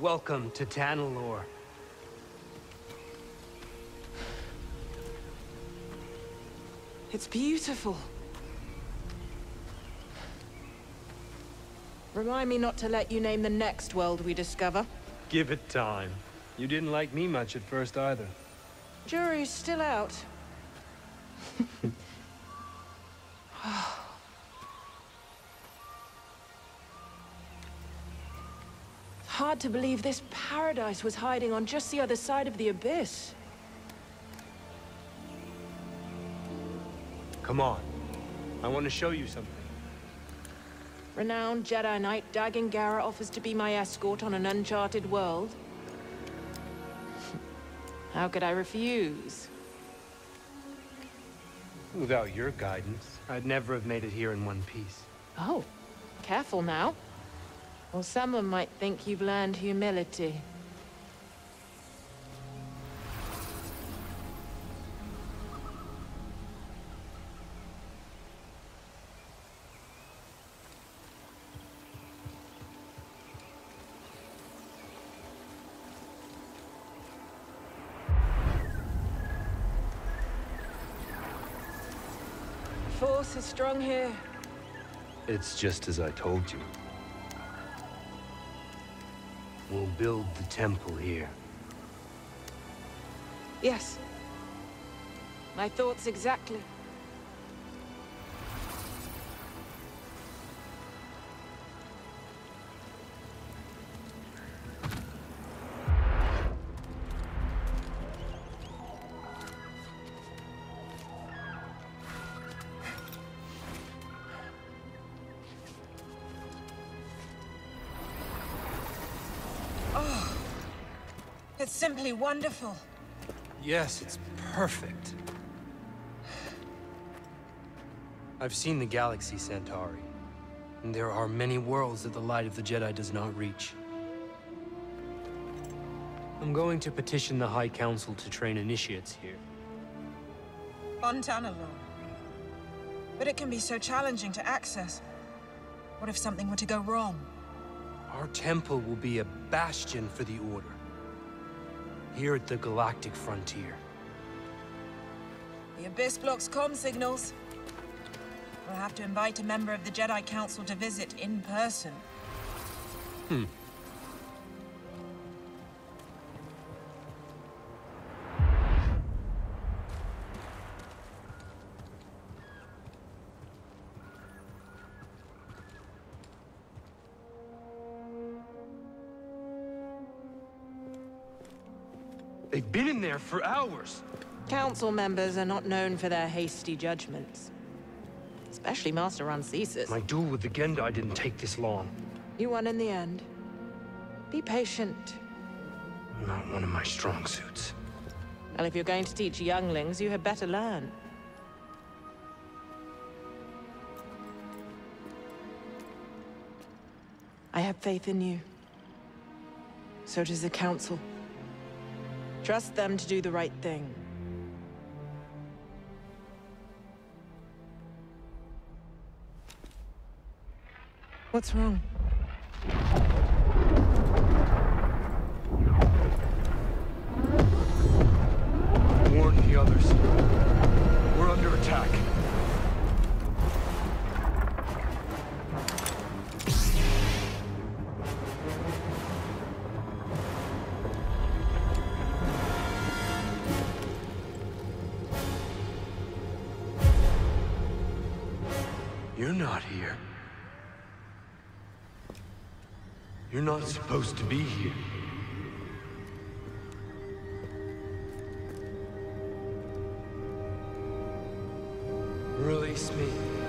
Welcome to Tanalorr. It's beautiful. Remind me not to let you name the next world we discover. Give it time. You didn't like me much at first either. Jury's still out. Hard to believe this paradise was hiding on just the other side of the Abyss. Come on. I want to show you something. Renowned Jedi Knight Dagan Gera offers to be my escort on an uncharted world. How could I refuse? Without your guidance, I'd never have made it here in one piece. Oh, careful now. Or someone might think you've learned humility. Force is strong here. It's just as I told you. We'll build the temple here. Yes. My thoughts exactly. It's simply wonderful. Yes, it's perfect. I've seen the galaxy, Santari. And there are many worlds that the light of the Jedi does not reach. I'm going to petition the High Council to train initiates here. On. But it can be so challenging to access. What if something were to go wrong? Our temple will be a bastion for the Order. Here at the Galactic Frontier. The Abyss blocks comm signals. We'll have to invite a member of the Jedi Council to visit in person. Hmm. They've been in there for hours. Council members are not known for their hasty judgments. Especially Master Rancisis. My duel with the Gendai didn't take this long. You won in the end. Be patient. Not one of my strong suits. Well, if you're going to teach younglings, you had better learn. I have faith in you. So does the Council. Trust them to do the right thing. What's wrong? Warn the others. We're under attack. You're not here. You're not supposed to be here. Release me.